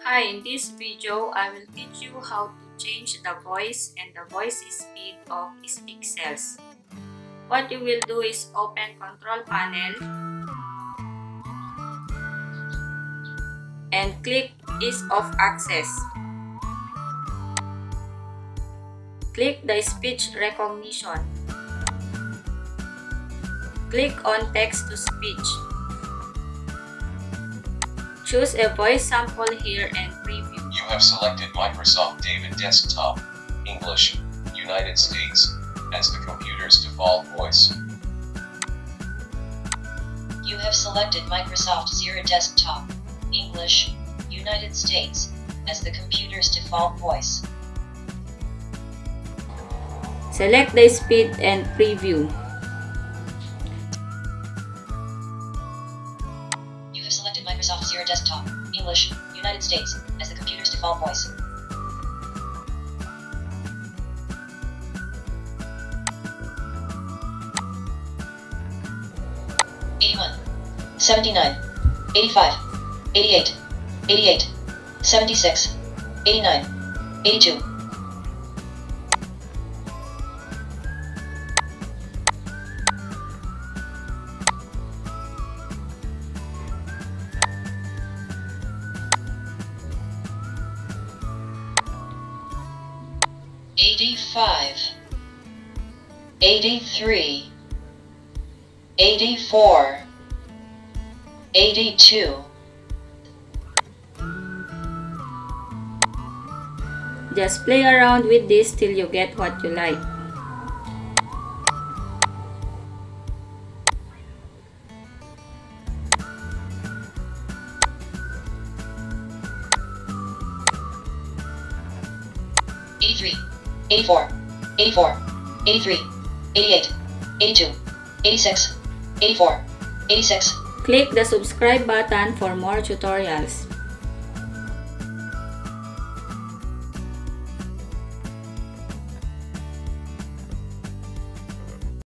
Hi, in this video, I will teach you how to change the voice and the voice speed of SpeakCells. What you will do is open Control Panel and click Ease of Access. Click the Speech Recognition. Click on Text to Speech. Choose a voice sample here and preview. You have selected Microsoft David Desktop, English, United States, as the computer's default voice. You have selected Microsoft Zira Desktop, English, United States, as the computer's default voice. Select the speed and preview. Microsoft Zira Desktop, English, United States, as the computer's default voice. Eighty-one, seventy-nine, eighty-five, eighty-eight, eighty-eight, seventy-six, eighty-nine, eighty-two. Eighty-five, eighty-three, eighty-four, eighty-two. Just play around with this till you get what you like. Eighty-three, 84, 84, 83, 88, 82, 86, 84, 86. Click the subscribe button for more tutorials.